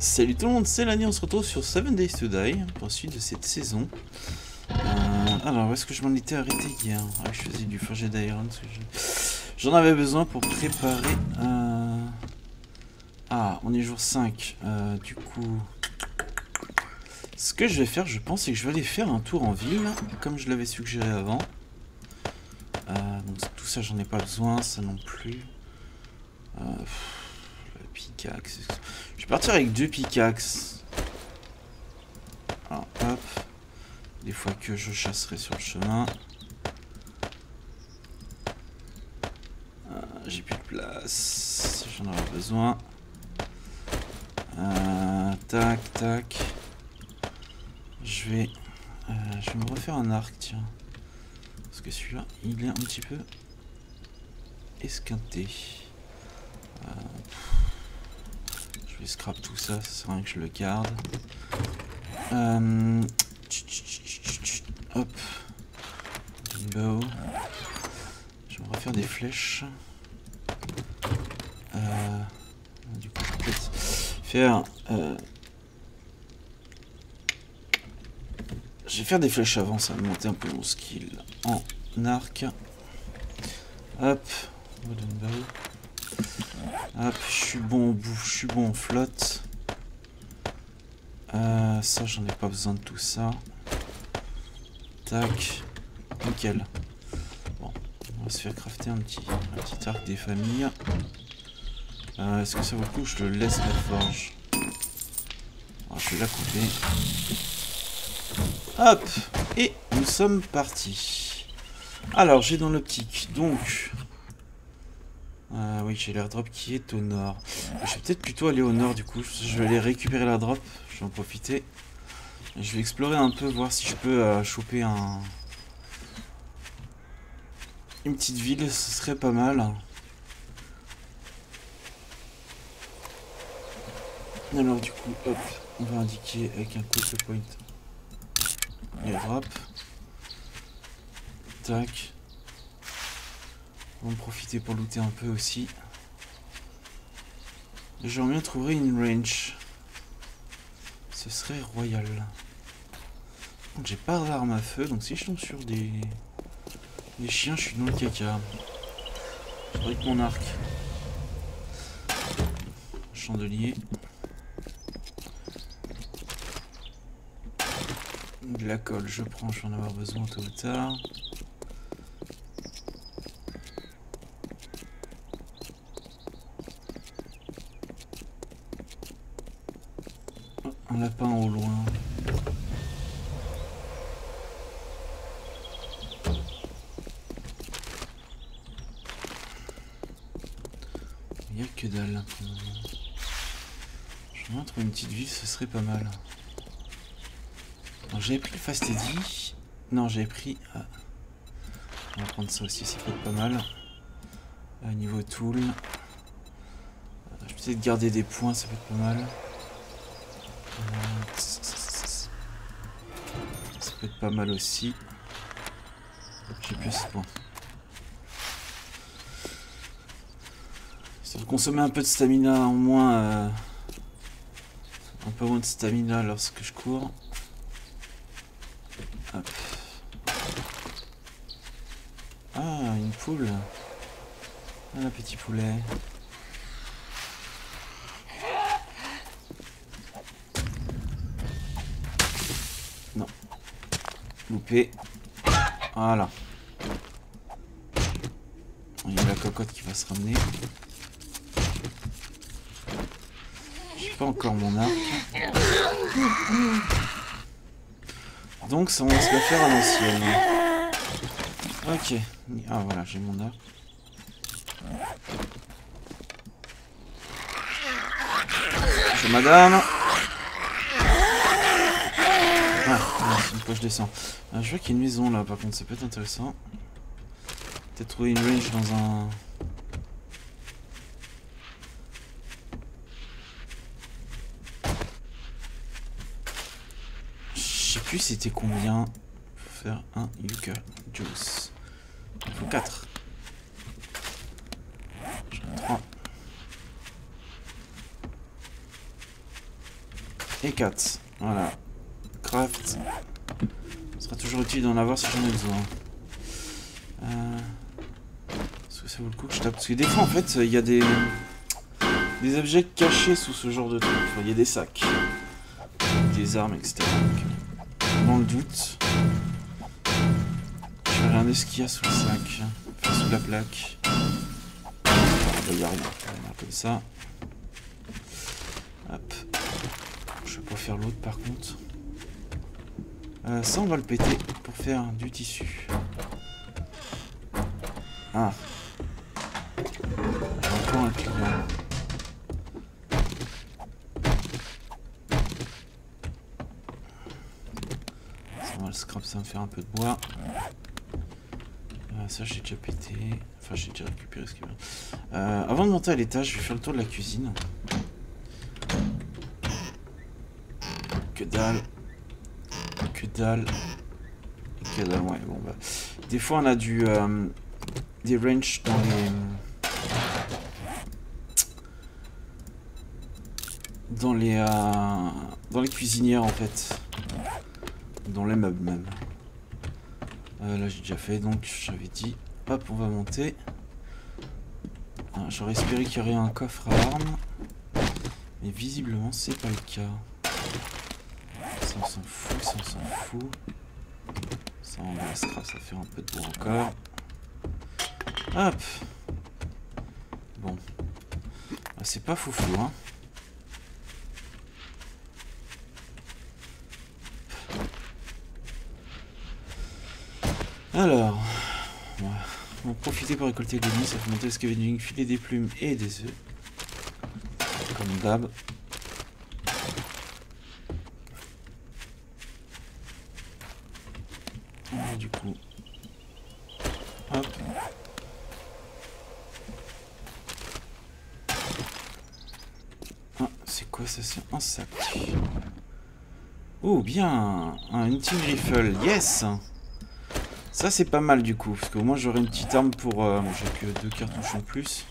Salut tout le monde, c'est Lani, on se retrouve sur 7 Days to Die pour la suite de cette saison. Euh, alors, où est-ce que je m'en étais arrêté hier? Ah, Je faisais du d'iron. J'en avais besoin pour préparer... Euh... Ah, on est jour 5. Euh, du coup... Ce que je vais faire, je pense, c'est que je vais aller faire un tour en ville, comme je l'avais suggéré avant. Donc tout ça, j'en ai pas besoin, ça non plus. Le pickaxe. Partir avec deux pickaxes. Alors, hop. Des fois que je chasserai sur le chemin. Euh, j'ai plus de place. J'en aurai besoin. Euh, tac, tac. Je vais, euh, je vais me refaire un arc, tiens. Parce que celui-là, il est un petit peu esquinté. Euh, vais scrap tout ça, ça sert à rien que je le garde. Euh, hop. Bimbo. Me refaire des flèches. du coup, peut-être faire... Je vais faire des flèches avant, ça va monter un peu mon skill en arc. Hop, wooden. Hop, je suis bon au bout, je suis bon en flotte. Euh, ça, j'en ai pas besoin de tout ça. Tac, nickel. Bon, on va se faire crafter un petit, un arc des familles. Euh, Est-ce que ça vaut le coup Je le laisse la forge? je vais la couper. Hop Et nous sommes partis. Alors, j'ai dans l'optique, donc... Ah oui, j'ai l'airdrop qui est au nord. Je vais peut-être plutôt aller au nord, du coup. Je vais aller récupérer l'airdrop. Je vais en profiter. Je vais explorer un peu, voir si je peux euh, choper un... Une petite ville, ce serait pas mal. Alors du coup, hop, on va indiquer avec un de point drop. Tac. On va en profiter pour looter un peu aussi. J'aimerais bien trouver une range. Ce serait royal. J'ai pas d'arme à feu, donc si je tombe sur des, chiens, je suis dans le caca. Avec mon arc. Chandelier. De la colle, je prends, je vais en avoir besoin tôt ou tard. un lapin au loin. Il n'y a que dalle. Je vais trouver une petite ville, ce pas mal. J'avais pris le Fast Eddy. Non, j'avais pris... Ah. On va prendre ça aussi, ça peut être pas mal. Euh, niveau tool. Euh, je vais peut-être garder des points, ça peut être pas mal. Euh, ça peut être pas mal aussi. J'ai plus de points. Ça consommer un peu de stamina en moins. Peu moins de stamina lorsque je cours. Ah, une poule. Ah, un petit poulet. Non. Loupé. Voilà. Il y a la cocotte qui va se ramener. J'ai pas encore mon arc. Donc ça on va se la faire à l'ancienne. Ok. Ah voilà, j'ai mon arc. Bonjour madame. Ah, je descends. Ah, je vois qu'il y a une maison là par contre, ça peut être intéressant. Peut-être trouver une range dans un... c'était combien pour faire un Yuka Juice. Il faut 4. J'en ai 3. Et 4. Voilà. Craft. Ce sera toujours utile d'en avoir si j'en ai besoin. Euh... Est-ce que ça vaut le coup que je tape? Parce que des fois, en fait, il y a des... Des objets cachés sous ce genre de truc. il y a des sacs. Des armes, etc. dans le doute... Je vais regarder ce qu'il y a sous le sac. Enfin, sous la plaque. Il y a rien. Comme ça. Hop. Je vais pas faire l'autre par contre. Euh, ça, on va le péter pour faire du tissu. Ah. Me faire un peu de bois. Euh, ça, j'ai déjà pété. Enfin, j'ai déjà récupéré ce qu'il y a. Euh, avant de monter à l'étage, je vais faire le tour de la cuisine. Que dalle. Que dalle. Que dalle, ouais, bon bah. Des fois, on a du... Euh, des wrenches dans les... Dans les... Euh, dans les cuisinières, en fait. Dans les meubles, même. Euh, là, j'ai déjà fait, donc j'avais dit... Hop, on va monter. J'aurais espéré qu'il y aurait un coffre à armes. Mais visiblement, c'est pas le cas. Ça, on s'en fout, ça, on s'en fout. Ça, on restera, ça fait un peu de bois encore. Hop Bon. Ah, c'est pas foufou, hein. Alors, on va profiter pour récolter des nids, ça fait monter le scavenging, filer des plumes et des œufs. Comme d'hab. du coup. Hop. Ah, c'est quoi ça? C'est un sac. Oh, bien Un hunting rifle, yes ça c'est pas mal du coup, parce qu'au moins j'aurai une petite arme pour... Euh, j'ai que deux cartouches en plus.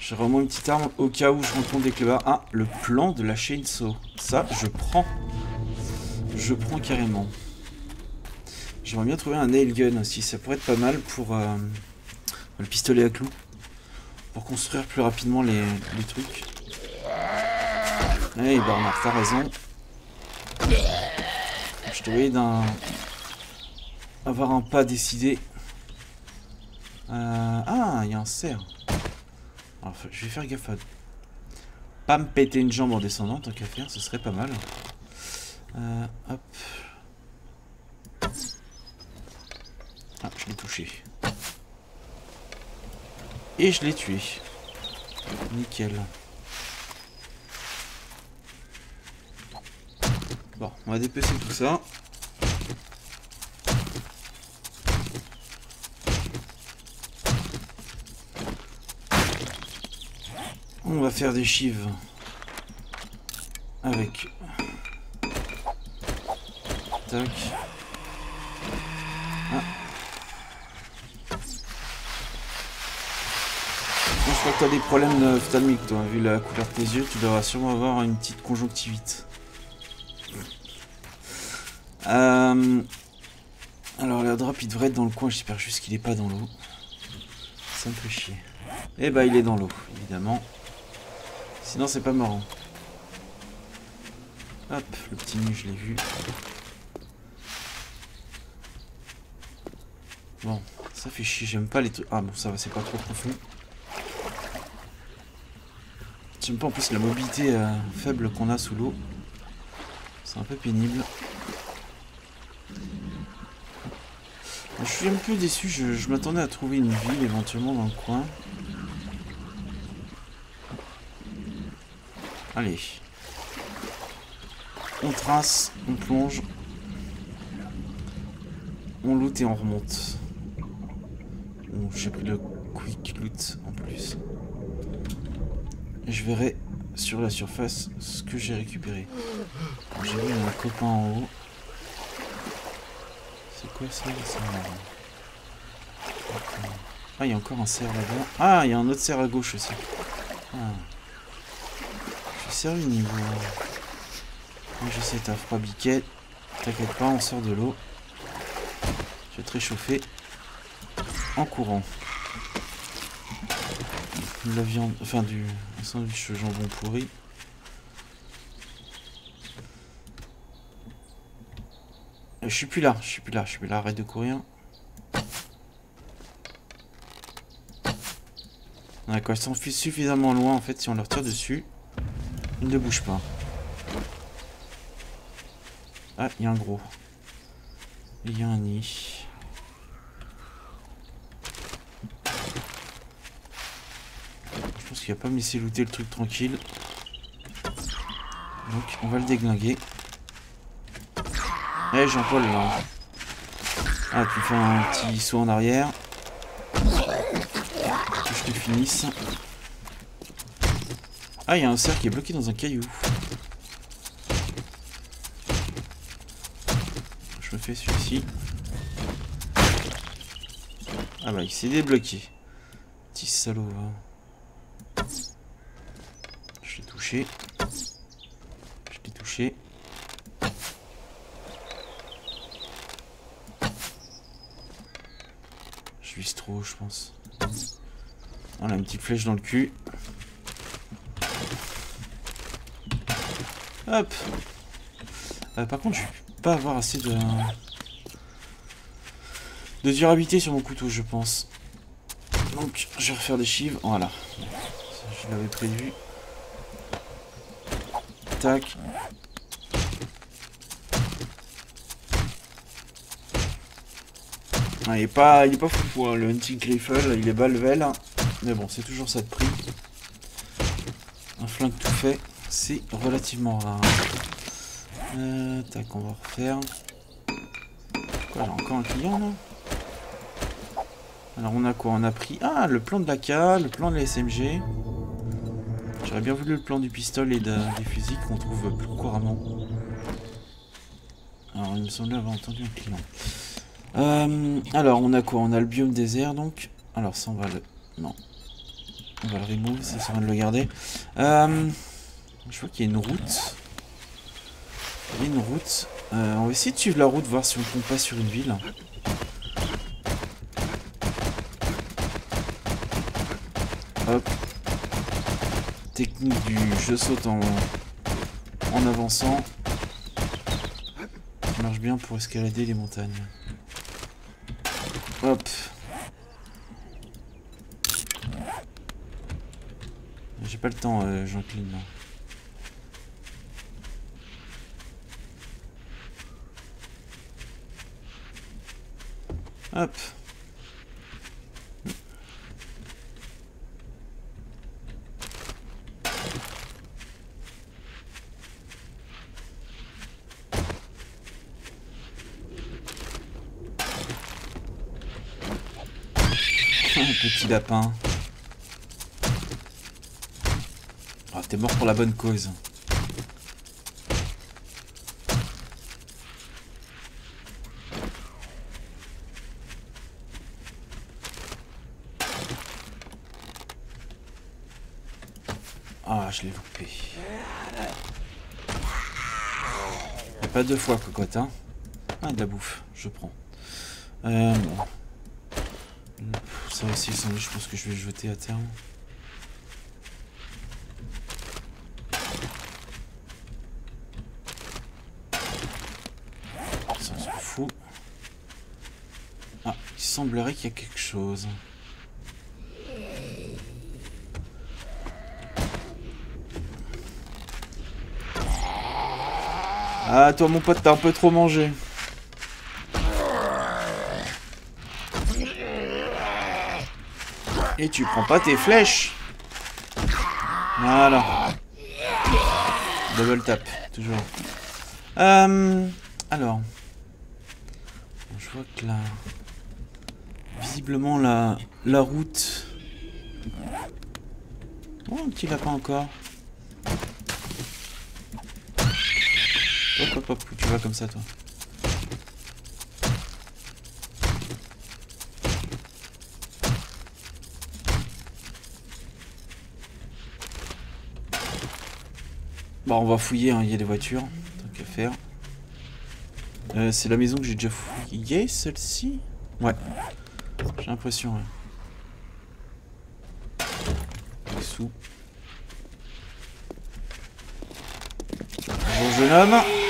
J'aurai au moins une petite arme au cas où je rencontre des clébards. Ah, le plan de la chainsaw. Ça, je prends. Je prends carrément. J'aimerais bien trouver un nail gun aussi, ça pourrait être pas mal pour euh, le pistolet à clous. Pour construire plus rapidement les, trucs. Hey Bernard, t'as raison. Je te voyais d'un avoir un pas décidé. Euh, ah, il y a un cerf. Je vais faire gaffe à pas me péter une jambe en descendant, tant qu'à faire, ce serait pas mal. Euh, hop. Ah, je l'ai touché. Et je l'ai tué. Nickel. Bon, on va dépecer tout ça. On va faire des chives. Avec. Tac. Ah. je crois que tu as des problèmes ophtalmiques toi. Vu la couleur de tes yeux tu devras sûrement avoir une petite conjonctivite. Euh... alors la drop il devrait être dans le coin. J'espère juste qu'il est pas dans l'eau. Ça me fait chier. Et eh bah il est dans l'eau évidemment Sinon, c'est pas marrant. Hop, le petit nu, je l'ai vu. Bon, ça fait chier, j'aime pas les trucs... Ah bon, ça va, c'est pas trop profond. J'aime pas en plus la mobilité euh, faible qu'on a sous l'eau. C'est un peu pénible. Je suis un peu déçu, je m'attendais à trouver une ville éventuellement dans le coin. Allez. On trace, on plonge. On loot et on remonte. J'ai pris le quick loot en plus. Je verrai sur la surface ce que j'ai récupéré. J'ai vu un copain en haut. C'est quoi ça, Ah, il y a encore un cerf là-bas. Ah, il y a un autre cerf à gauche aussi. Niveau J'essaie ta froid biquet. T'inquiète pas, on sort de l'eau. Je vais te réchauffer en courant. La viande, enfin du sandwich jambon pourri. Euh, Je suis plus là, je suis plus là, je suis plus là, arrête de courir. D'accord, ils s'enfuient suffisamment loin en fait si on leur tire dessus. Ne bougent pas. Ah, il y a un gros. Il y a un nid. Je pense qu'il va pas me laisser looter le truc tranquille. Donc on va le déglinguer. Eh Jean-Paul là. Ah tu fais un petit saut en arrière. Que je te finisse. Ah il y a un cerf qui est bloqué dans un caillou. Je me fais celui-ci. Ah bah il s'est débloqué. Petit salaud va. Je l'ai touché. Je l'ai touché. Je vise trop, je pense. A une petite flèche dans le cul. Hop. Euh, par contre, je vais pas avoir assez de de durabilité sur mon couteau, je pense. Donc, je vais refaire des chives. Voilà. Je l'avais prévu. Tac. Ah, il est pas, il est pas fou, hein, le hunting rifle, il est bas level. Mais bon, c'est toujours ça de prix. Un flingue tout fait, c'est relativement rare. Euh, tac, on va refaire. Quoi, encore un client là? Alors on a quoi? On a pris... Ah, le plan de l'AK, le plan de la SMG. J'aurais bien voulu le plan du pistolet et de- des fusils qu'on trouve plus couramment. Alors il me semblait avoir entendu un client. Euh, alors on a quoi? On a le biome désert donc. Alors ça on va le... Non. On va le remove, ça sert à rien de le garder. Euh, je vois qu'il y a une route. Il y a une route. Euh, on va essayer de suivre la route, voir si on tombe pas sur une ville. Hop. Technique du je saute en, en avançant. Qui marche bien pour escalader les montagnes. Hop. J'ai pas le temps, euh, Jean-Claude. Hop. Petit lapin. Ah, t'es mort pour la bonne cause. Ah, je l'ai loupé. Y a deux fois, cocotte, hein. Ah, de la bouffe, je prends. Euh, Ça aussi, sandwich, je pense que je vais le jeter à terme. Ça, on s'en fout. Ah, il semblerait qu'il y a quelque chose. Ah, toi, mon pote, t'as un peu trop mangé. Et tu prends pas tes flèches. Voilà. Double tap, toujours. Euh, alors. Je vois que là... Visiblement, la, la route... Oh, un petit lapin encore. Hop, hop, hop, tu vas comme ça, toi Bon, on va fouiller, hein, il y a des voitures. T'inquiète. le faire. Euh, c'est la maison que j'ai déjà fouillée, celle-ci? Ouais. J'ai l'impression, ouais. Les sous. Jeune homme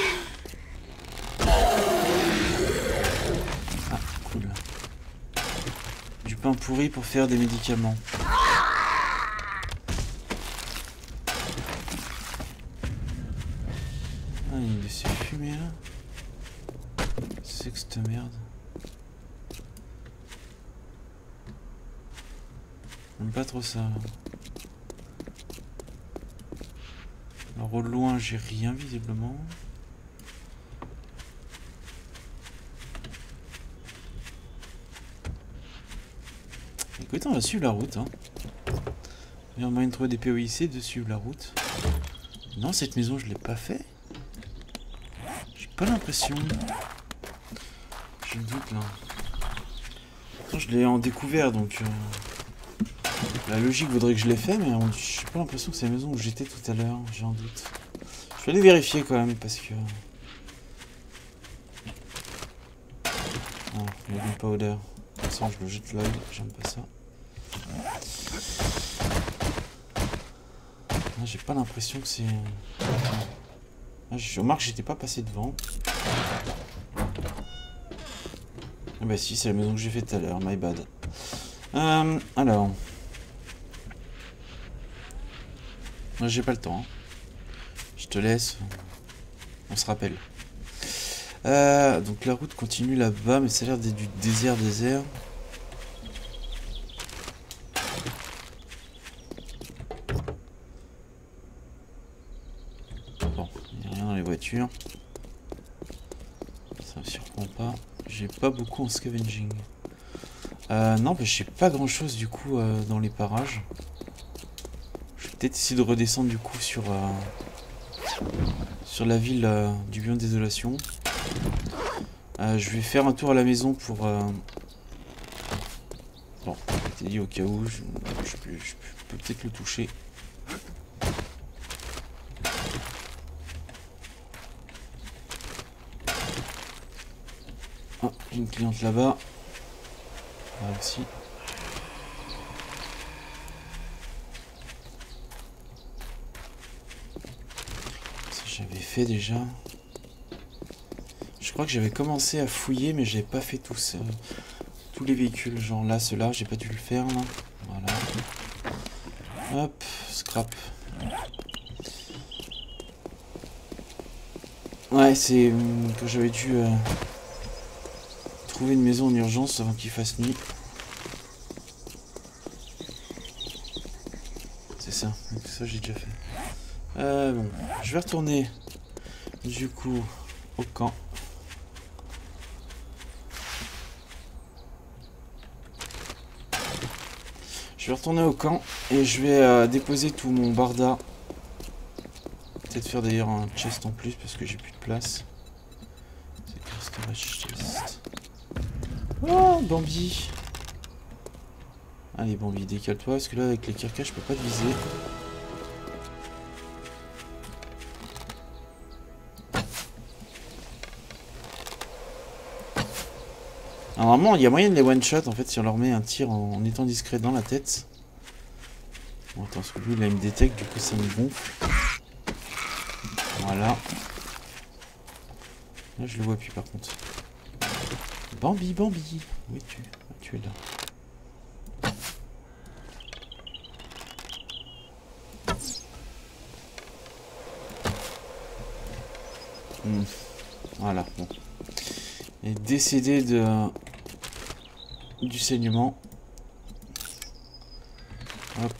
Pourri pour faire des médicaments. Ah, il ces fumées là. C'est que cette merde. J'aime pas trop ça. Alors au loin j'ai rien visiblement. On va suivre la route. Il y a moyen de trouver des POIC de suivre la route. Non, cette maison je l'ai pas fait. J'ai pas l'impression. J'ai le doute là. Je l'ai en découvert donc. euh, La logique voudrait que je l'ai fait, mais j'ai pas l'impression que c'est la maison où j'étais tout à l'heure. J'ai un doute. Je vais aller vérifier quand même parce que. Il n'y a. De toute façon, je le jette l'œil, j'aime pas ça. Ah, J'ai pas l'impression que c'est. Ah, je remarque que j'étais pas passé devant. Ah bah si, c'est la maison que j'ai fait tout à l'heure, my bad. Euh, alors. J'ai pas le temps. hein. Je te laisse. On se rappelle. Euh, donc la route continue là-bas, mais ça a l'air du désert désert. Bon, il n'y a Ça me surprend pas. J'ai pas beaucoup en scavenging. Euh, non, mais j'ai pas grand chose du coup euh, dans les parages. Je vais peut-être essayer de redescendre du coup sur, euh, sur la ville du biome désolation. Je vais faire un tour à la maison pour... Bon, je t'ai au cas où, je, je peux peut-être le toucher. Ah, j'ai une là-bas. Là aussi. Ça j'avais fait déjà. Je crois que j'avais commencé à fouiller, mais j'avais pas fait tous, tous les véhicules. Genre là, ceux-là, j'ai pas dû le faire là. Voilà. Hop, scrap. Ouais, c'est hum, que j'avais dû euh, trouver une maison en urgence avant qu'il fasse nuit. C'est ça, ça j'ai déjà fait. Euh, je vais retourner du coup au camp. Je vais retourner au camp et je vais euh, déposer tout mon barda. Peut-être faire d'ailleurs un chest en plus parce que j'ai plus de place. C'est chest Oh Bambi Allez Bambi, décale-toi parce que là avec les carcasses je peux pas te viser. Alors, Normalement, il y a moyen de les one-shot en fait si on leur met un tir en, en étant discret dans la tête. Bon, attends, parce que lui, là, il me détecte, du coup, ça me gonfle. Voilà. Là, je le vois plus, par contre. Bambi, Bambi Où es-tu? Tu es là? Hmm. Voilà, bon. Est décédé de du saignement. Hop.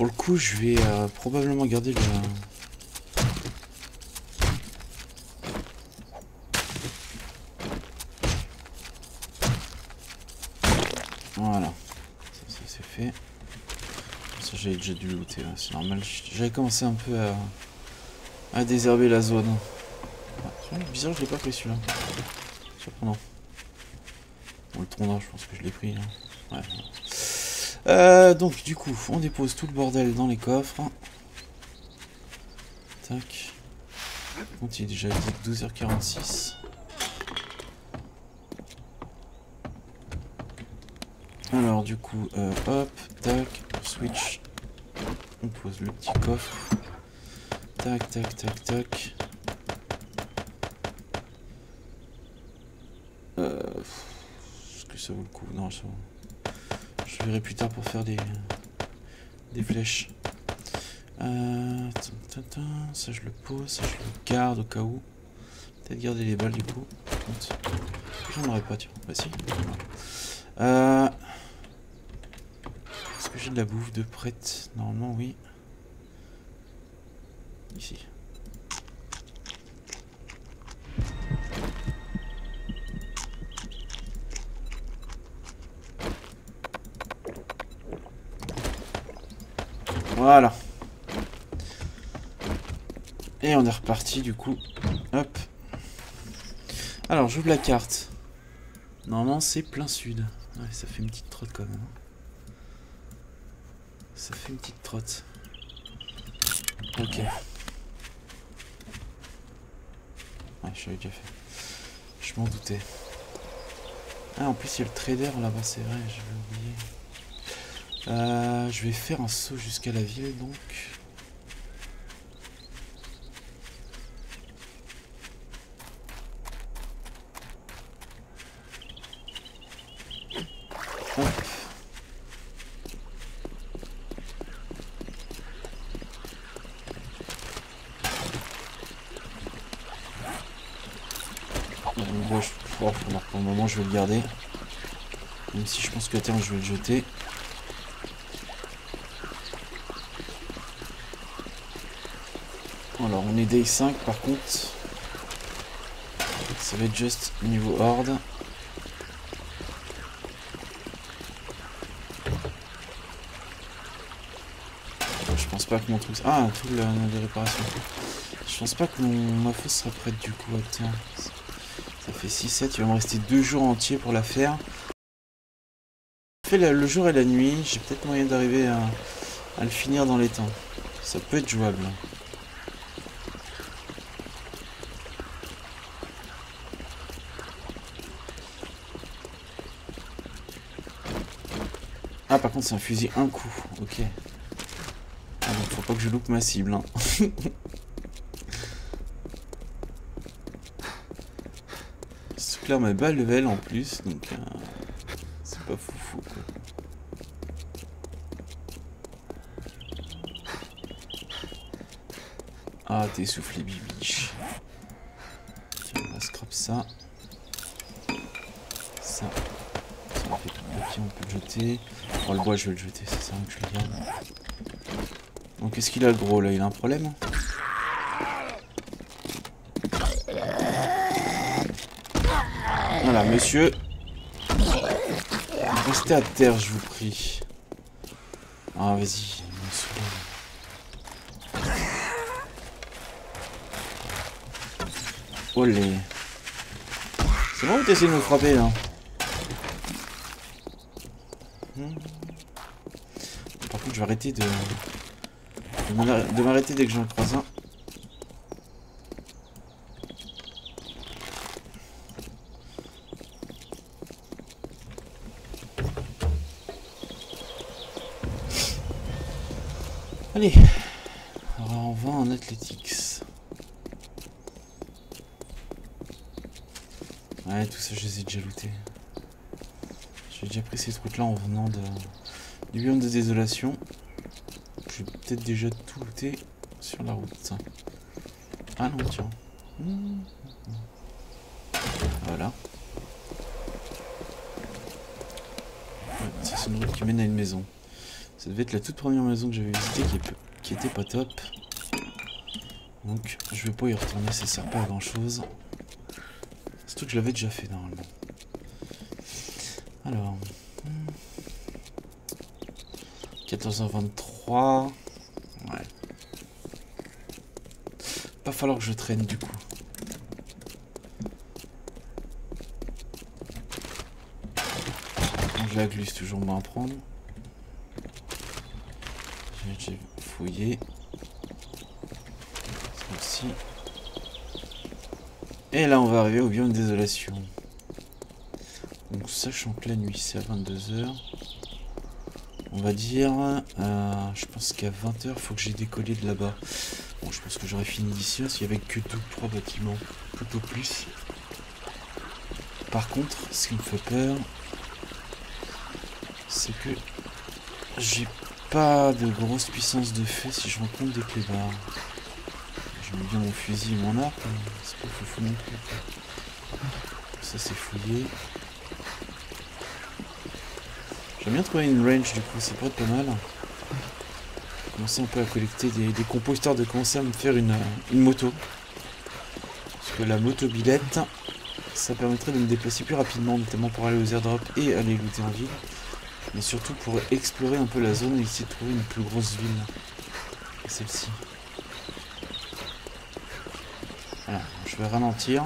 Pour le coup, je vais euh, probablement garder le... Voilà. Ça, c'est fait. Ça, j'avais déjà dû looter, c'est normal. J'avais commencé un peu à, à désherber la zone. Ah, bizarre, je l'ai pas pris celui-là. Surprenant. Bon, le tronc je pense que je l'ai pris. Là. Ouais. Euh, donc, du coup, on dépose tout le bordel dans les coffres. Tac. Donc, il est déjà 12h46. Alors, du coup, euh, hop, tac, switch. On pose le petit coffre. Tac, tac, tac, tac. Euh, Est-ce que ça vaut le coup? Non, ça Je verrai plus tard pour faire des, des flèches. Euh, ça je le pose, ça je le garde au cas où. Peut-être garder les balles du coup. J'en aurais pas, tiens. Bah si. Euh, Est-ce que j'ai de la bouffe de prête? Normalement oui. Ici. Voilà. Reparti du coup. Hop. Alors j'ouvre la carte. Normalement c'est plein sud. Ouais, ça fait une petite trotte quand même. Hein. Ça fait une petite trotte. Ok. Ouais, je l'avais déjà fait. Je m'en doutais. Ah, en plus, il y a le trader là-bas, c'est vrai, je vais oublier. Euh, je vais faire un saut jusqu'à la ville, donc. je vais le garder. Même si je pense que terme je vais le jeter. Alors on est day 5 par contre. Ça va être juste niveau horde. Je pense pas que mon truc... Ah, tout la, la réparation. Je pense pas que mon, ma fosse sera prête du coup. Attends. Ça fait 6-7, il va me rester deux jours entiers pour la faire. Je fais le jour et la nuit, j'ai peut-être moyen d'arriver à, le finir dans les temps. Ça peut être jouable. Ah par contre c'est un fusil un coup, ok. Ah donc faut pas que je loupe ma cible. Hein. ma bas level en plus, donc euh, c'est pas foufou quoi. Ah, t'es soufflé bibiche. on va scrap ça. Ça. Ça on fait on peut le jeter. Oh, le bois, je vais le jeter, c'est ça que je le garde. Donc, qu'est-ce qu'il a le gros là? Il a un problème? Voilà, monsieur. Restez à terre, je vous prie. Ah, vas-y, Olé. C'est bon ou t'essayes de me frapper, là hmm. Par contre, je vais arrêter de... de m'arrêter dès que j'en croise un. Allez, alors on va en athletics. Ouais, tout J'ai déjà pris ces trucs là en venant de, du biome de désolation. J'ai peut-être déjà tout looté sur la route. Ah non, tiens. Voilà. c'est une route qui mène à une maison. Ça devait être la toute première maison que j'avais visitée qui, était pas top. Donc je vais pas y retourner, ça sert pas à grand chose. Surtout que je l'avais déjà fait normalement. Alors. 14h23. Ouais. pas falloir que je traîne du coup. La glisse toujours moins à prendre. J'ai fouillé. Celle-ci. Et là on va arriver au biome désolation. Donc sachant que la nuit c'est à 22h. On va dire, euh, je pense qu'à 20h, il faut que j'ai décollé de là-bas. Bon, je pense que j'aurais fini d'ici, s'il n'y avait que deux trois bâtiments, au plus. Par contre, ce qui me fait peur, c'est que j'ai pas de grosse puissance de feu si je rencontre des clébards. J'aime bien mon fusil et mon arc, mais c'est pas fou non plus. Ça c'est fouillé. J'aime bien trouver une range du coup, ça pourrait être pas mal. Commencer un peu à collecter des, des de commencer à me faire une, une moto. Parce que la moto-billette, ça permettrait de me déplacer plus rapidement, notamment pour aller aux airdrops et aller looter en ville. Mais surtout pour explorer un peu la zone et essayer de trouver une plus grosse ville. Celle-ci. Voilà, je vais ralentir.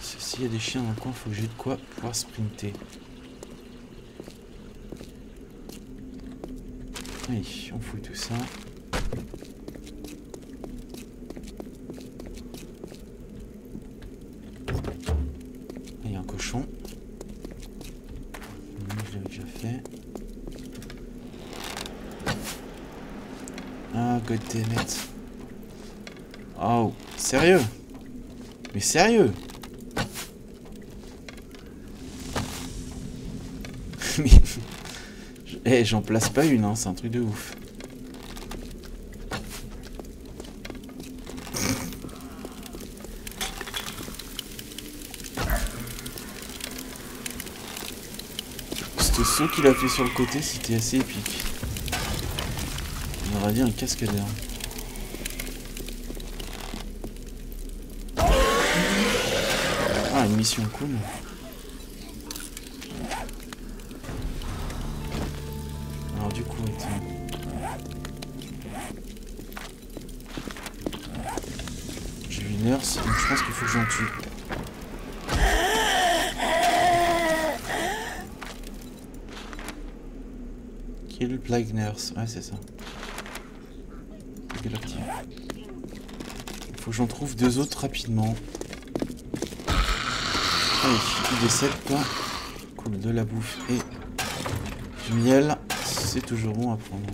S'il y a des chiens dans le coin, faut que j'ai de quoi pouvoir sprinter. Allez, on fouille tout ça. Il y a un cochon. Je l'avais déjà fait. Ah, god damn it. Oh, sérieux? Mais sérieux? Mais... Eh, j'en place pas une, hein, c'est un truc de ouf. Ce son qu'il a fait sur le côté, c'était assez épique. On aurait dit un cascadeur. Ah, une mission cool. Je pense qu'il faut que j'en tue. Kill Plague Nurse, ouais c'est ça. Il faut que j'en trouve deux autres rapidement. Allez, des décède quoi. Cool, de la bouffe et du miel. C'est toujours bon à prendre.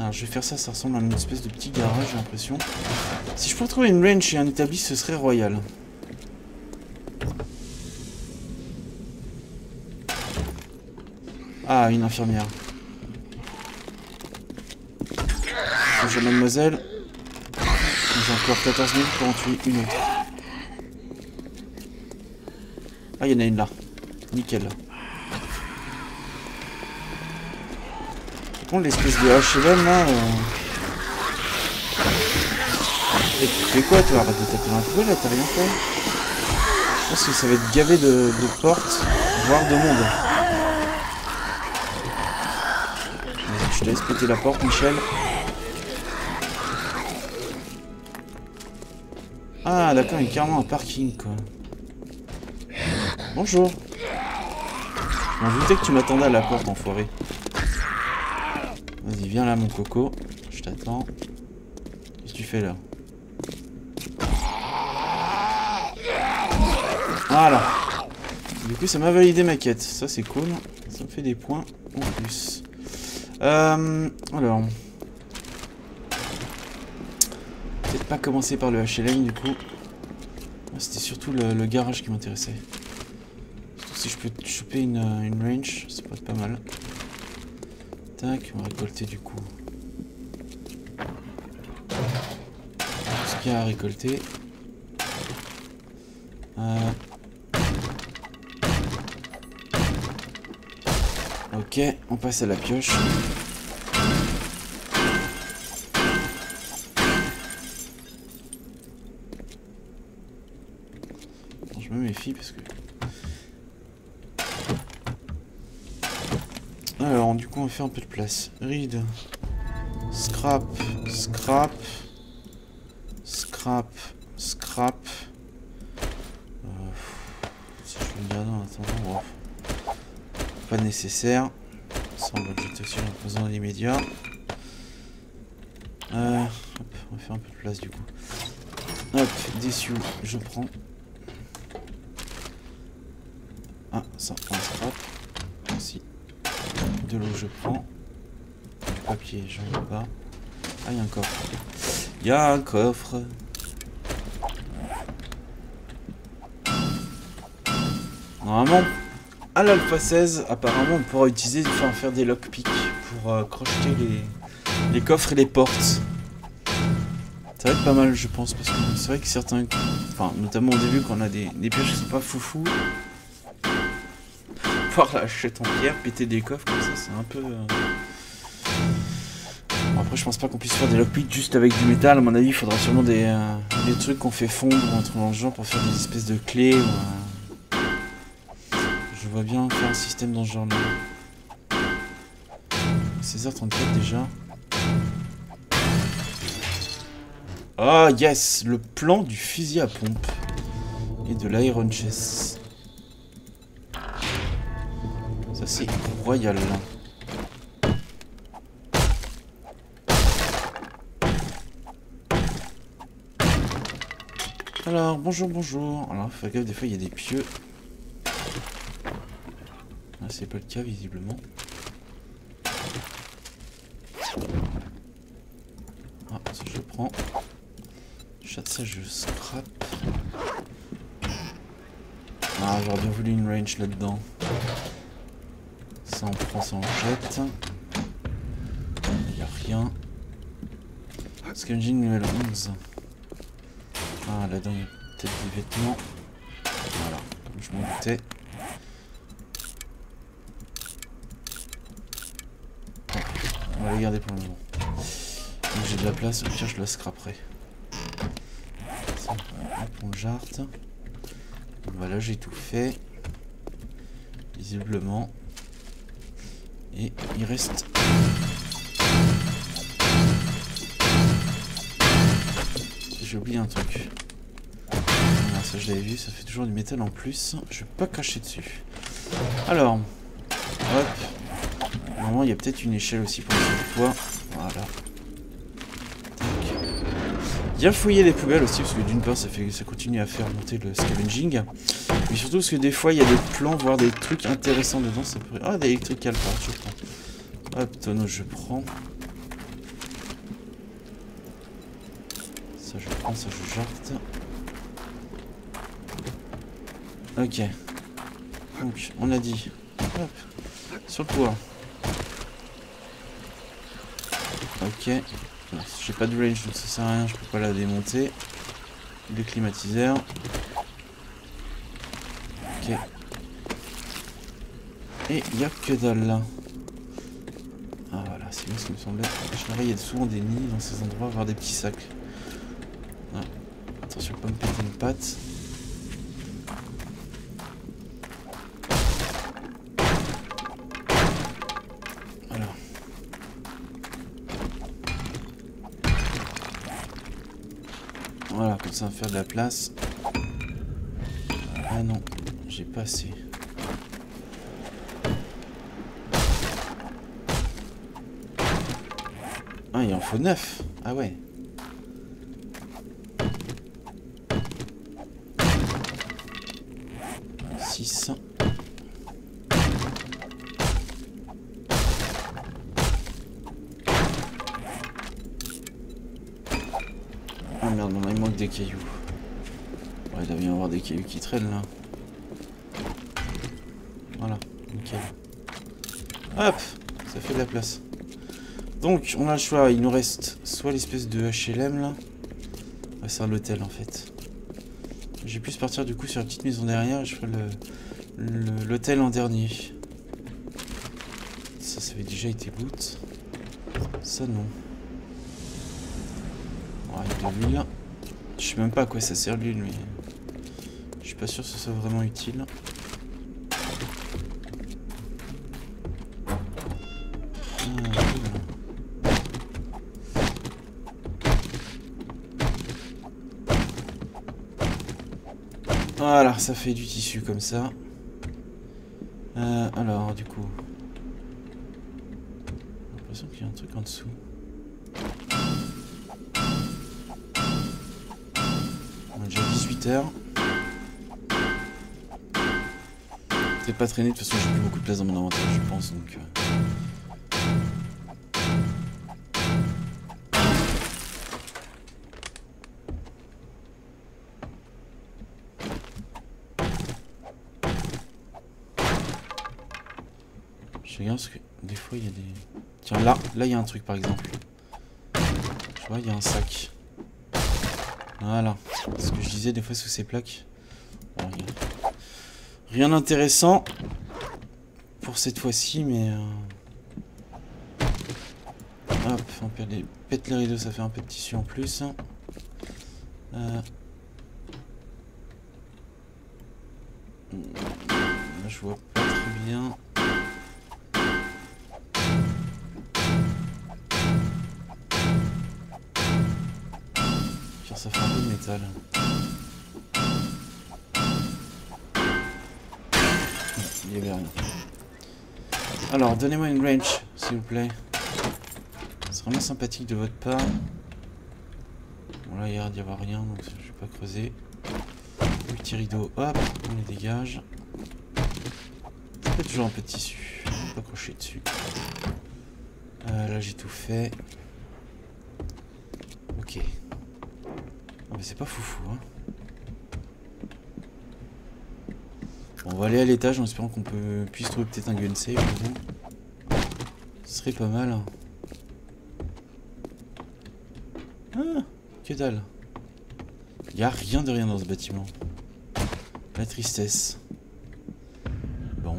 Alors je vais faire ça, ça ressemble à une espèce de petit garage j'ai l'impression. Si je pouvais trouver une range et un établi, ce serait royal. Ah, une infirmière. Bonjour mademoiselle. J'ai encore 14 minutes pour en tuer une autre. Ah, il y en a une là. Nickel. L'espèce de HLM là... Euh... Et tu fais quoi toi Arrête de taper un peu là, t'as rien fait Je pense que ça va être gavé de, portes, voire de monde. Je te laisse péter la porte, Michel. Ah d'accord, il y a carrément un parking quoi. Bonjour. Je doutais que tu m'attendais à la porte, enfoiré. Vas-y, viens là mon coco. Je t'attends. Qu'est-ce que tu fais là Voilà. Du coup, ça m'a validé ma quête. Ça, c'est cool. Ça me fait des points en plus. Euh, alors. Peut-être pas commencer par le HLM, du coup. C'était surtout le, garage qui m'intéressait. Si je peux choper une, une range, ça peut être pas mal. Tac, on va récolter du coup. Ce qu'il y a à récolter. Euh, Ok, on passe à la pioche. je me méfie parce que... Alors, du coup, on faire un peu de place. Ride. Scrap, scrap, scrap, scrap. Euh, si je le en attendant, Pas nécessaire. Ça, on va le jeter en faisant l'immédiat. Euh, hop, on va faire un peu de place du coup. Hop, déçu, je prends. Ah, ça, un scrap. De l'eau, je prends. Du papier, j'en veux pas. Ah, il y a un coffre. Il y a un coffre. Normalement, à l'alpha 16, apparemment, on pourra utiliser, enfin, faire des lockpicks pour euh, crocheter les, coffres et les portes. Ça va être pas mal, je pense, parce que c'est vrai que certains... Enfin, notamment au début, quand on a des, des pièges qui sont pas foufou, pouvoir lâcher en pierre, péter des coffres comme ça, c'est un peu... Euh, après, je pense pas qu'on puisse faire des lockpicks juste avec du métal. À mon avis, il faudra sûrement des, euh, trucs qu'on fait fondre un truc dans le genre pour faire des espèces de clés. Ou, Je vois bien faire un système dans ce genre-là. 16h34 déjà. Ah yes, le plan du fusil à pompe et de l'Iron Chest. C'est royal. Alors, bonjour, bonjour. Alors, faut gaffe, des fois il y a des pieux. Là, c'est pas le cas visiblement. Ah, ça je prends. Chat ça je scrap. Ah j'aurais bien voulu une range là-dedans. On prend, ça on jette. Il n'y a rien. Scavenging level 11. Ah là-dedans il y a peut-être des vêtements. Voilà, je m'en doutais. On va les garder pour le moment. Donc j'ai de la place, je la scraperai. On jarte. Voilà, j'ai tout fait. Visiblement. Et il reste... J'ai oublié un truc. Ah, ça je l'avais vu, ça fait toujours du métal en plus. Je vais pas cracher dessus. Alors. Hop. Normalement, il y a peut-être une échelle aussi pour cette fois. Voilà. Bien fouiller les poubelles aussi, parce que d'une part, ça, fait, ça continue à faire monter le scavenging. Mais surtout parce que des fois, il y a des plans, voire des trucs intéressants dedans. Ça pourrait... Ah, d'électrical part, je prends. Hop, tonneau, je prends. Ça, je prends, ça, je jarte. Ok. Donc, on a dit. Hop. Sur le toit. Ok. J'ai pas de range donc ça sert à rien, je peux pas la démonter. Le climatiseur. Et il y a que dalle. Ah voilà, c'est bien ce qui me semblait. Je il y a souvent des nids dans ces endroits, voire des petits sacs. Ah. Attention, pas me péter une patte. ça va faire de la place. Ah non, j'ai pas assez. Ah, il en faut 9. Ah ouais. Six. des cailloux. il doit bien y avoir des cailloux qui traînent là. Voilà, nickel. Hop, ça fait de la place. Donc, on a le choix, il nous reste soit l'espèce de HLM là. c'est un hôtel en fait. J'ai pu partir du coup sur la petite maison derrière, je ferai l'hôtel en dernier. Ça, ça avait déjà été loot. Ça non. Ouais, de l'huile. Je sais même pas à quoi ça sert l'huile, mais je suis pas sûr que ce soit vraiment utile. Ça fait du tissu comme ça. Euh, alors, du coup... J'ai l'impression qu'il y a un truc en dessous. On a déjà 18 heures. C'est pas traîner, de toute façon j'ai plus beaucoup de place dans mon inventaire je pense donc... Euh... il y a des... Tiens là, là il y a un truc par exemple. Je vois il y a un sac. Voilà. Ce que je disais des fois sous ces plaques. Rien d'intéressant pour cette fois-ci, mais... Euh, hop, on pète les rideaux, ça fait un peu de tissu en plus. Euh, je vois pas très bien. Il y avait rien. Alors, donnez-moi une range, s'il vous plaît. C'est vraiment sympathique de votre part. Bon, là, il y a d'y avoir rien, donc je vais pas creuser. Le petit rideau, hop, on les dégage. Fait toujours un peu de tissu. On va pas crocher dessus. Euh, là, j'ai tout fait. Ok. Mais c'est pas foufou, hein. on va aller à l'étage en espérant qu'on peut puisse trouver peut-être un gun save. Ce serait pas mal. Ah, que dalle. Il a rien de rien dans ce bâtiment. La tristesse. Bon.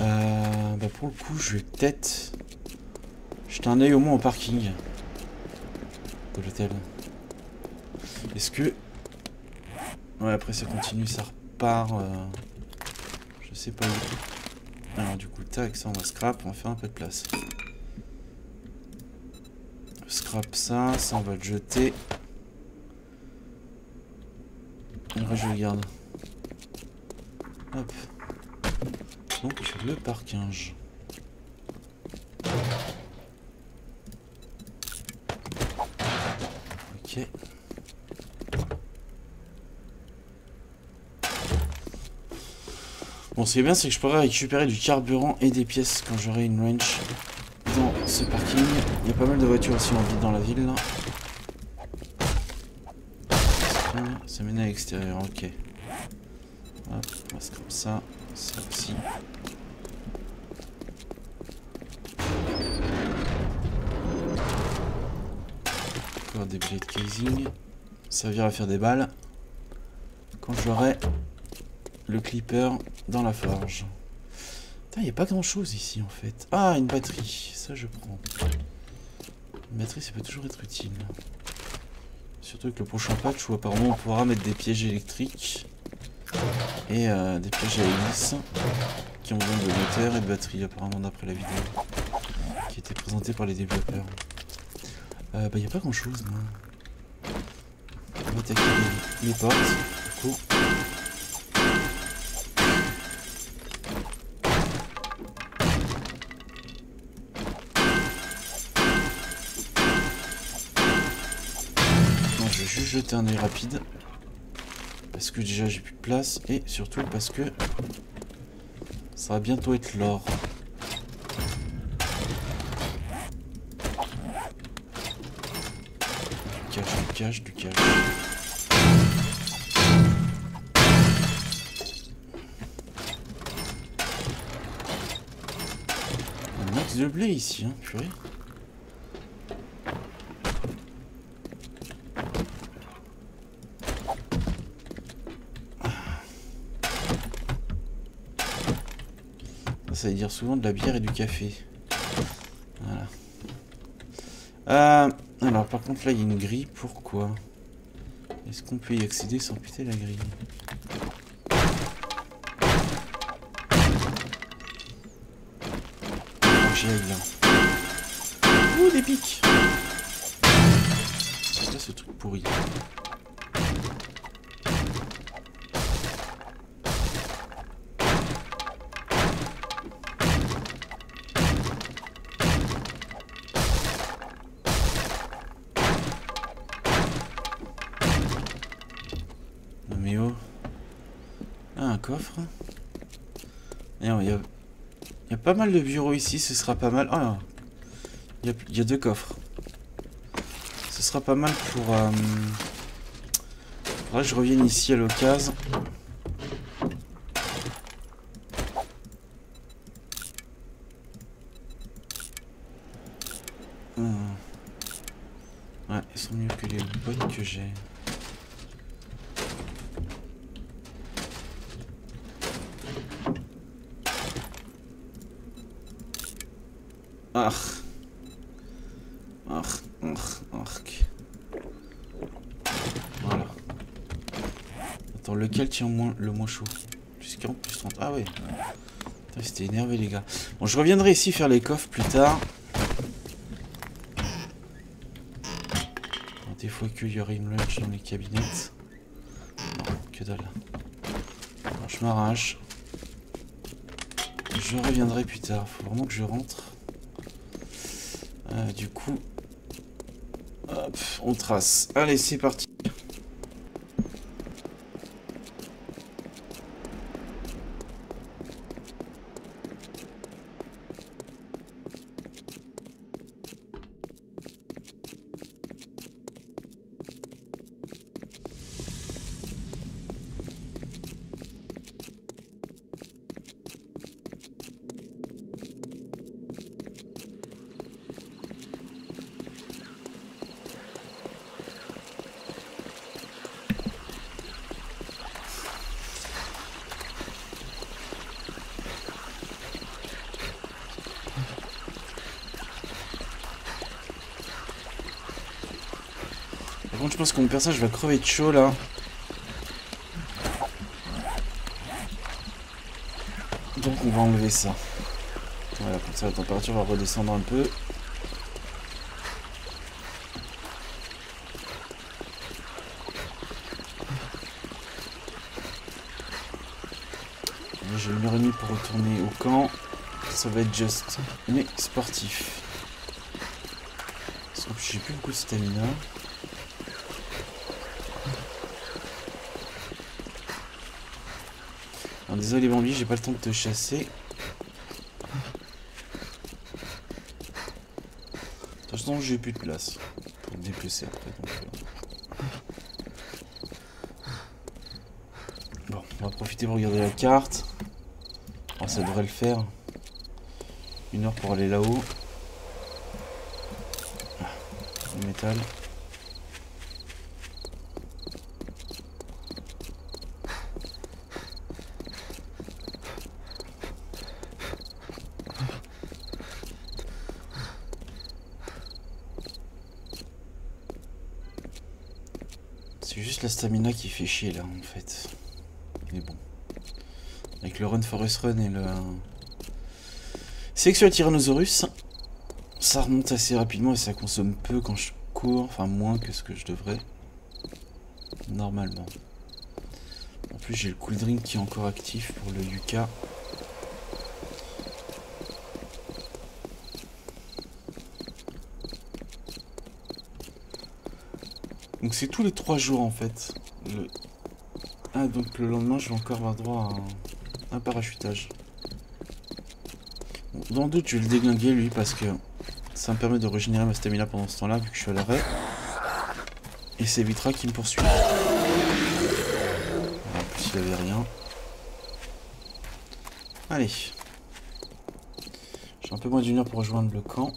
Euh, bah pour le coup, je vais peut-être jeter un œil au moins au parking de l'hôtel. Est-ce que... Ouais, après ça continue, ça part... Euh, je sais pas où. Alors du coup, tac, ça on va scrap, on va faire un peu de place. Scrap ça, ça on va le jeter. Et je le garde. Hop. Donc le parking. Ok. Bon, ce qui est bien, c'est que je pourrais récupérer du carburant et des pièces quand j'aurai une range dans ce parking. Il y a pas mal de voitures aussi en vide dans la ville, là. Ça mène à l'extérieur, ok. Hop, on passe comme ça. Ça aussi. Encore des blades casing. Servir à faire des balles. Quand j'aurai le clipper dans la forge. Il n'y a pas grand chose ici en fait. Ah, une batterie. Ça, je prends. Une batterie, ça peut toujours être utile. Surtout avec le prochain patch où apparemment on pourra mettre des pièges électriques et euh, des pièges à hélice qui ont besoin de moteur et de batterie apparemment d'après la vidéo qui était présentée par les développeurs. Euh, bah, il n'y a pas grand chose. On va attaquer les portes. Jeter un œil rapide. Parce que déjà j'ai plus de place. Et surtout parce que ça va bientôt être l'or. Du cache, du cache, du cache. Un max de blé ici, hein, purée. Ça dire souvent de la bière et du café. Voilà. Euh, alors, par contre, là, il y a une grille. Pourquoi? Est-ce qu'on peut y accéder sans péter la grille? Aille là. Pas mal de bureaux ici, ce sera pas mal. Ah, il y a, il y a deux coffres. Ce sera pas mal pour... Euh... Je revienne ici à l'occasion. Hmm. Ouais, ils sont mieux que les bottes que j'ai. Ah. Ah, ah, ah. Voilà. Attends, lequel tient moins, le moins chaud? Plus 40, plus 30. Ah ouais. C'était énervé les gars. Bon, je reviendrai ici faire les coffres plus tard. des fois qu'il y aurait une lunch dans les cabinets. Que dalle. je m'arrache. Je reviendrai plus tard. Faut vraiment que je rentre. Euh, du coup, on trace. Allez, c'est parti. je pense que mon personnage va crever de chaud là. Donc on va enlever ça. Voilà, comme ça la température va redescendre un peu. J'ai une heure et demie pour retourner au camp. Ça va être juste, mais sportif. J'ai plus beaucoup de stamina. Désolé Bambi, j'ai pas le temps de te chasser. De toute façon, j'ai plus de place pour déplacer après. Euh. Bon, on va profiter pour regarder la carte. Oh, ça devrait le faire. Une heure pour aller là-haut. Le métal. Stamina qui fait chier là en fait. Mais bon. Avec le Run Forest Run et le... Sexual Tyrannosaurus, ça remonte assez rapidement et ça consomme peu quand je cours, enfin moins que ce que je devrais. Normalement. En plus j'ai le Cool Drink qui est encore actif pour le Yuka. Donc c'est tous les trois jours en fait. Ah donc le lendemain je vais encore avoir droit à un, parachutage. dans le doute je vais le déglinguer lui parce que ça me permet de régénérer ma stamina pendant ce temps là vu que je suis à l'arrêt. Et c'est Vitra qui me poursuit. En plus il avait rien. Allez. J'ai un peu moins d'une heure pour rejoindre le camp.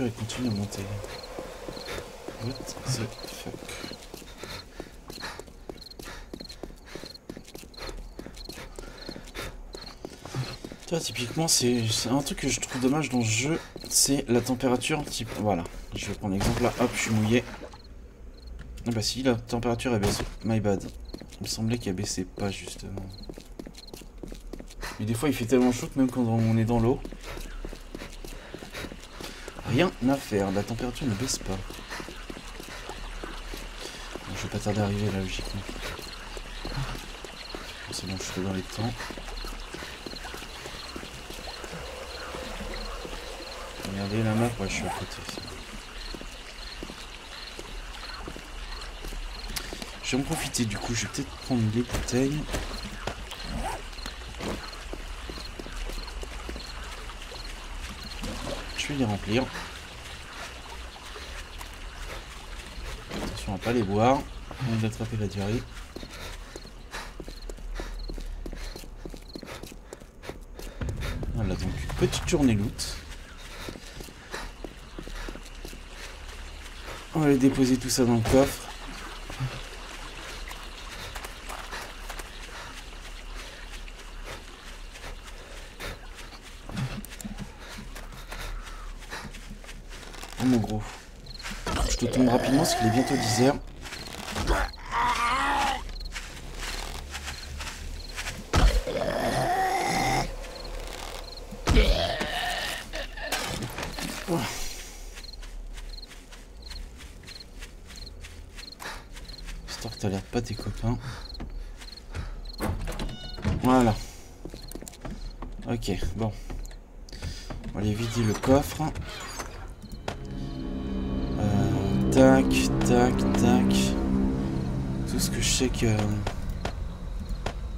Température continue à monter. What the fuck? Tu vois, typiquement, c'est un truc que je trouve dommage dans ce jeu, c'est la température. Type, voilà, je vais prendre l'exemple là, hop, je suis mouillé. Ah bah si, la température est baisse. My bad. Il me semblait qu'elle baissait pas, justement. Mais des fois, il fait tellement chaud que même quand on est dans l'eau, Rien à faire, la température ne baisse pas. je vais pas tarder à arriver là, logiquement. c'est bon, je suis dans les temps. Regardez la map, ouais, je suis à côté. Je vais en profiter du coup, je vais peut-être prendre des bouteilles. Je vais remplir. Attention à pas les boire, on va attraper la diarrhée. Voilà donc, petite journée loot. On va aller déposer tout ça dans le coffre. Oh mon gros. Je te tombe rapidement parce qu'il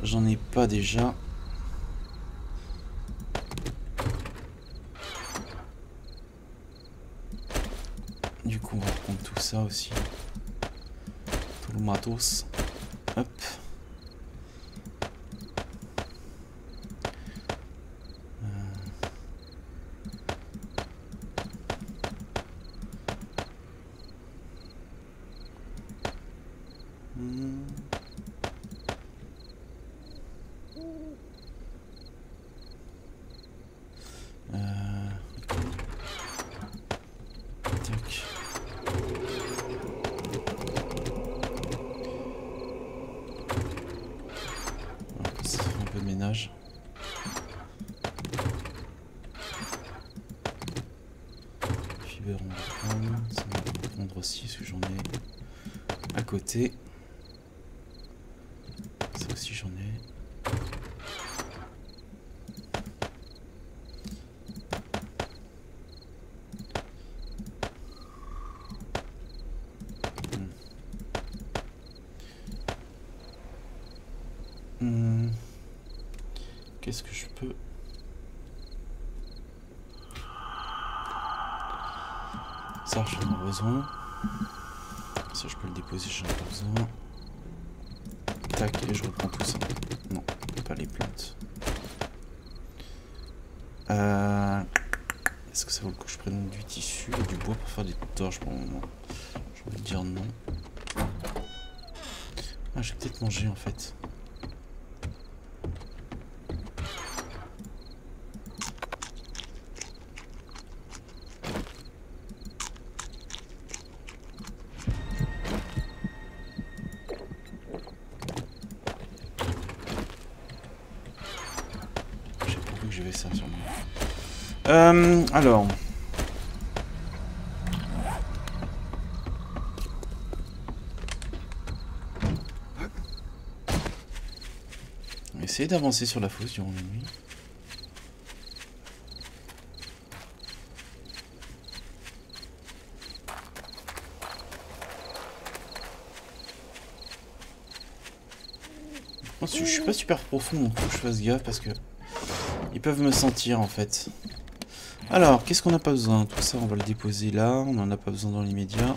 j'en ai pas déjà. Du coup, on va prendre tout ça aussi. Tout le matos. Hop. Hmm. Euh, Tac. Voilà, ça fait un peu de ménage. Fiber on va prendre, ça on va prendre aussi parce que j'en côté. Ça aussi j'en ai. Hmm. Qu'est-ce que je peux Ça, j'en ai besoin. Je peux le déposer, j'en ai pas besoin. Tac, et je reprends tout ça. Non, pas les plantes. Euh... Est-ce que ça vaut le coup que je prenne du tissu et du bois pour faire des torches pour le moment? Je vais dire non. Ah, j'ai peut-être mangé en fait. J'ai pas vu que j'avais ça sur moi. Euh, alors. Essayer d'avancer sur la fosse durant la nuit. Je suis pas super profond, donc faut que je fasse gaffe parce que ils peuvent me sentir en fait. Alors, qu'est-ce qu'on n'a pas besoin? Tout ça, on va le déposer là. On n'en a pas besoin dans l'immédiat.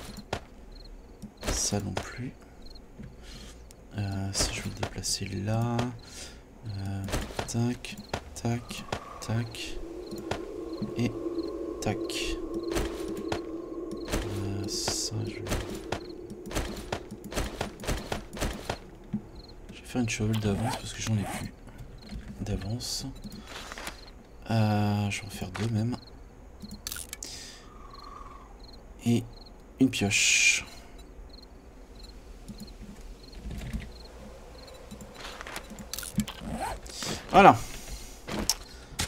Ça non plus. Euh, ça, je vais le déplacer là. Euh, tac, tac, tac. Et tac. Euh, ça, je vais... Je vais faire une cheval d'avance parce que j'en ai plus d'avance. Euh, je vais en faire deux même. Et une pioche. Voilà.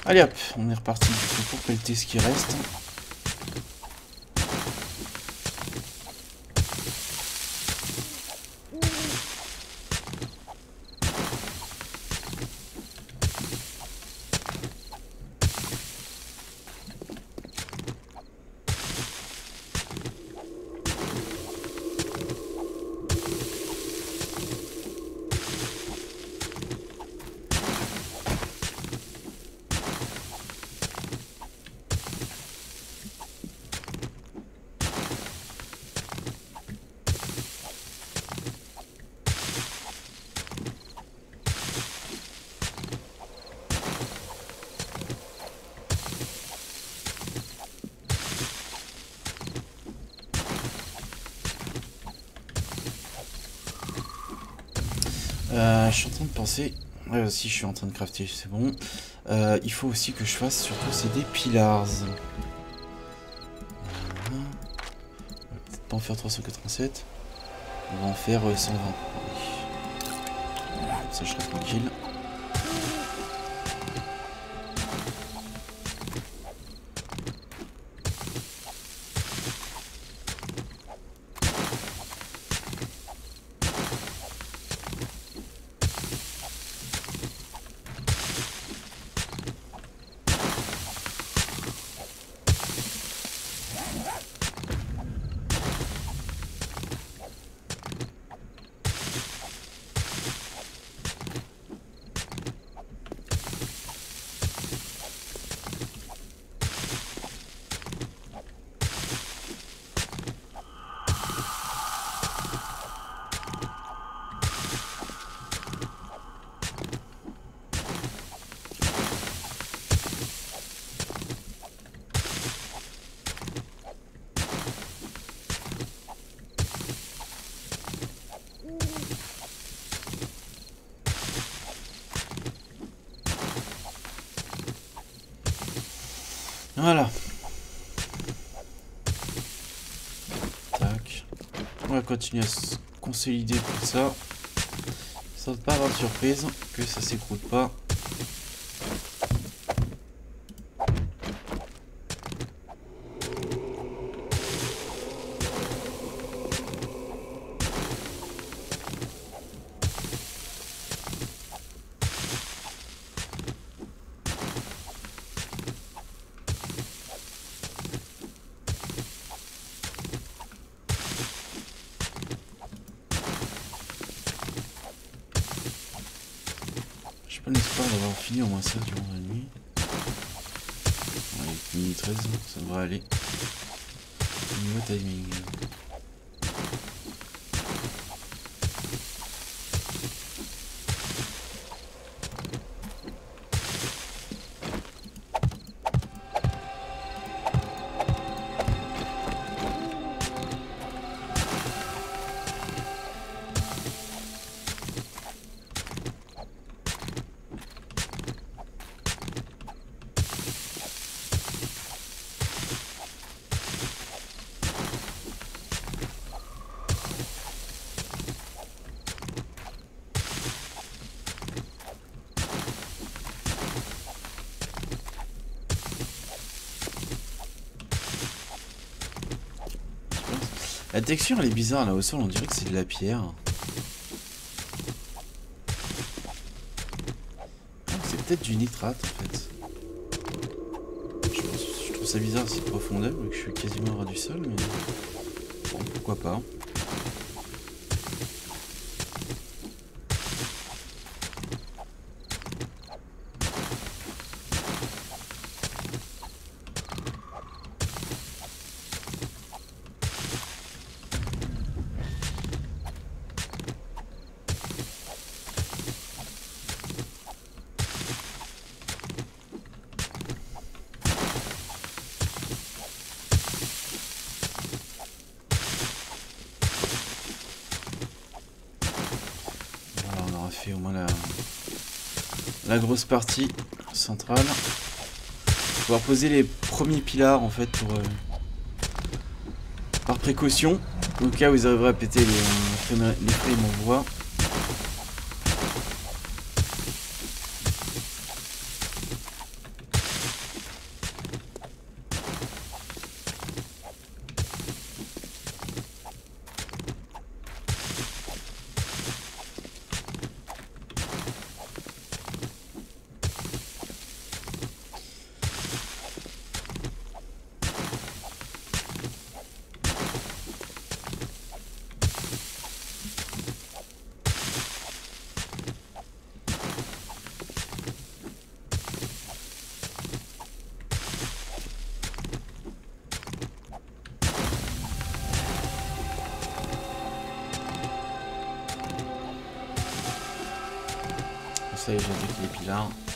Allez hop, on est reparti pour pelleter ce qui reste. Aussi, je suis en train de crafter, c'est bon. Euh, il faut aussi que je fasse, surtout, c'est des pillars. On va peut-être pas en faire 387. On va en faire 120. Ça, je serai tranquille. Voilà. Tac. Continuer à se consolider tout ça. Ça ne pas avoir de surprise que ça s'écroule pas. au moins ça durant la nuit. Avec minuit 13, ça devrait aller. Niveau timing. La texture elle est bizarre là au sol, on dirait que c'est de la pierre. C'est peut-être du nitrate en fait. Je, trouve ça bizarre cette profondeur, que je suis quasiment au ras du sol, mais bon, pourquoi pas. la partie centrale. Pouvoir poser les premiers pilars en fait pour euh, par précaution au cas où ils arriveraient à péter les, euh, les bois. Ça y est, j'ai pilars. Ah,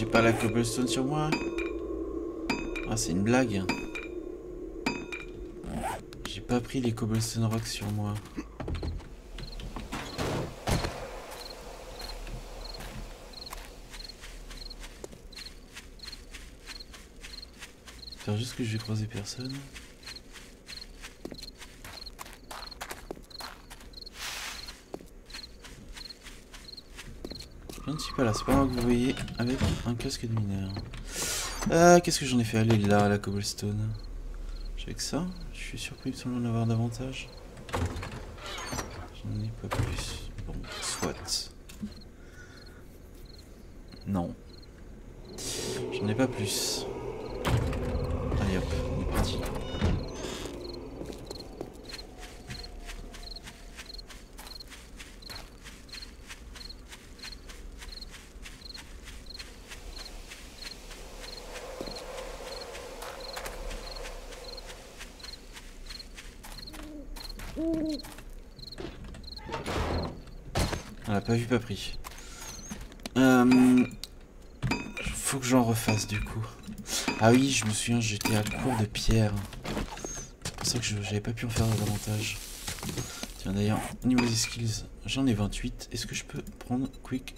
j'ai pas la cobblestone sur moi. Ah, c'est une blague. J'ai pas pris les cobblestone rocks sur moi. Faire juste que je vais croiser personne. Je ne suis pas là, c'est pas moi que vous voyez avec un casque de mineur. Ah, qu'est-ce que j'en ai fait aller là, la cobblestone J'ai que ça Je suis surpris de en avoir davantage. J'en ai pas plus. Bon, soit. Non. J'en ai pas plus. Allez hop, on est parti. Pas vu, pas pris. Euh, faut que j'en refasse du coup. Ah oui, je me souviens, j'étais à court de pierre. C'est pour ça que j'avais pas pu en faire davantage. Tiens d'ailleurs, au niveau des skills, j'en ai 28. Est-ce que je peux prendre Quick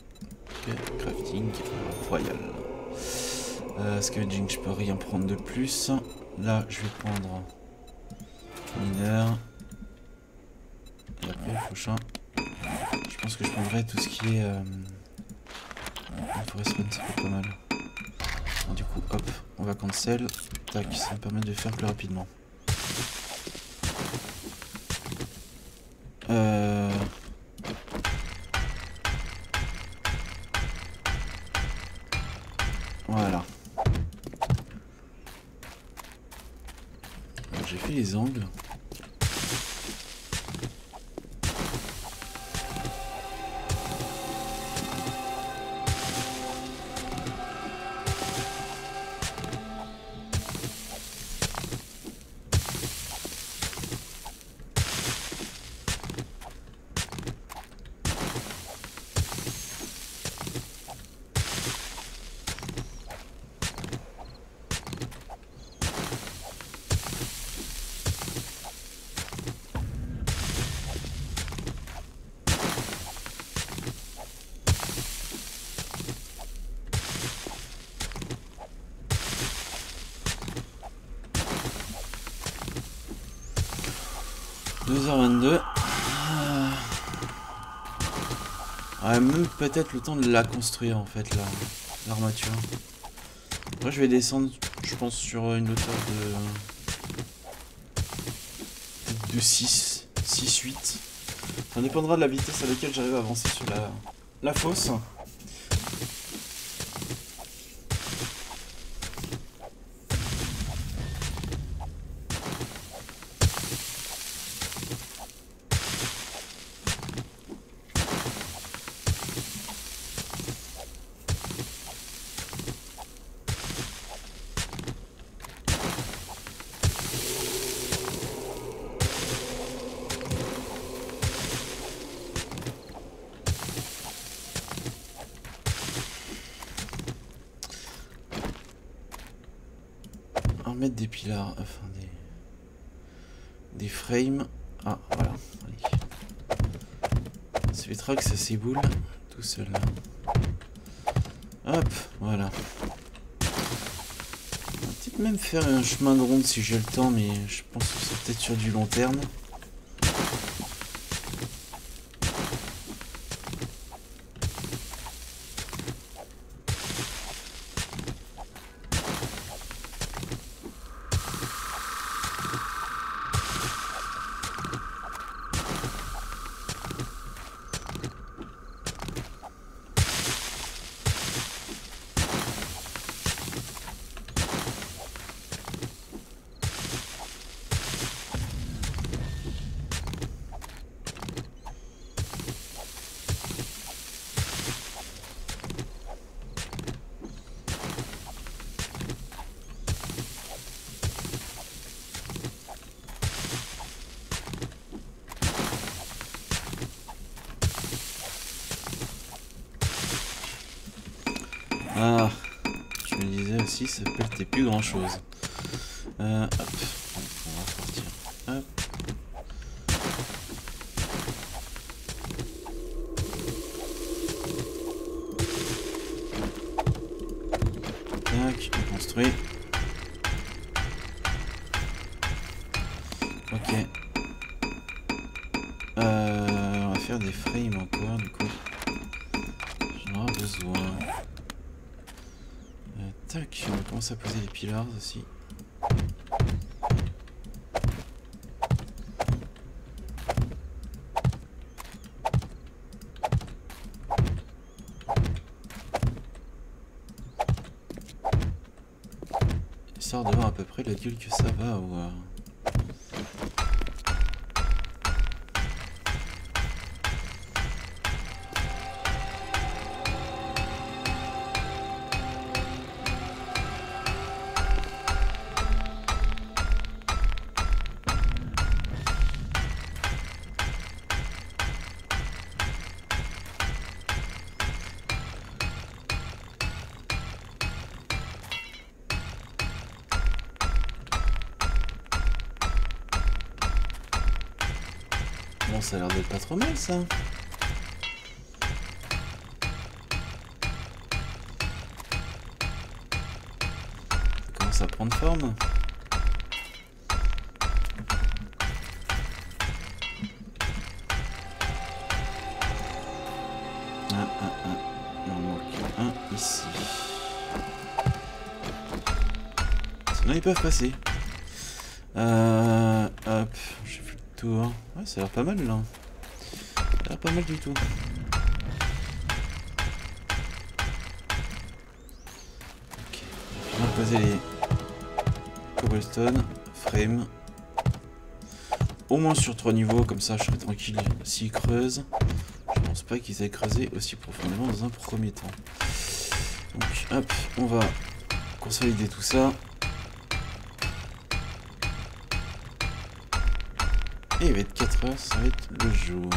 Crafting Royal? Euh, Scavenging, je peux rien prendre de plus. Là, je vais prendre mineur. Et après, le prochain, que je prendrai tout ce qui est... Euh, forest ça peut pas mal. du coup, hop, on va cancel. Tac, ça me permet de faire plus rapidement. Euh... peut-être le temps de la construire en fait, l'armature. Moi je vais descendre, je pense, sur une hauteur de... de 6, 6, 8. Ça dépendra de la vitesse à laquelle j'arrive à avancer sur la, la fosse. mettre des pilars, enfin des, des frames. Ah, voilà. Tracks, ça s'éboule tout seul. Hop, voilà. On va peut-être même faire un chemin de ronde si j'ai le temps, mais je pense que c'est peut-être sur du long terme. Ah, je me disais aussi, ça pète plus grand chose. Euh, aussi. Histoire de voir à peu près la gueule que ça va avoir. Trop mal ça. Ça commence à prendre forme. Sinon ils peuvent passer. Euh, hop, j'ai fait le tour. Ouais, ça a l'air pas mal là. Pas mal du tout. Ok, on va poser les cobblestone, frame. Au moins sur trois niveaux, comme ça je serai tranquille s'ils creusent. Je pense pas qu'ils aient creusé aussi profondément dans un premier temps. Donc hop, on va consolider tout ça. Et il va être 4 heures, ça va être le jour.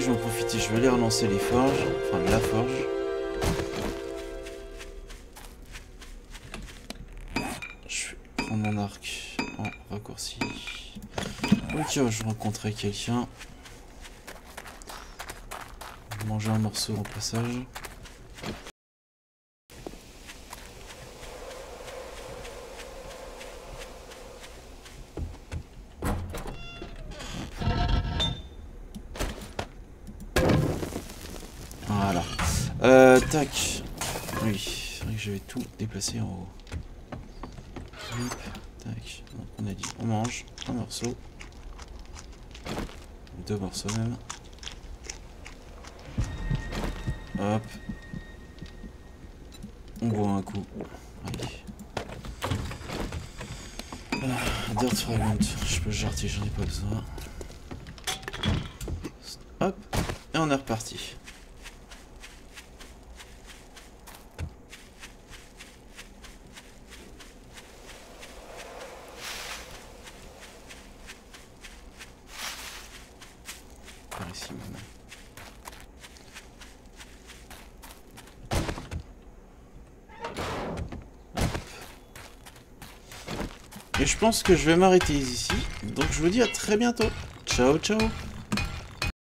Je vais en profiter, je vais aller relancer les forges, enfin la forge. Je vais prendre mon arc en raccourci. Ok, je rencontrais quelqu'un. Manger un morceau en passage. On a dit on mange un morceau. Deux morceaux même. Hop. On boit un coup. Allez. Ah, dirt fragment. Je peux jarter, j'en ai pas besoin. Hop. Et on est reparti. Par ici maintenant. Et je pense que je vais m'arrêter ici. Donc je vous dis à très bientôt. Ciao ciao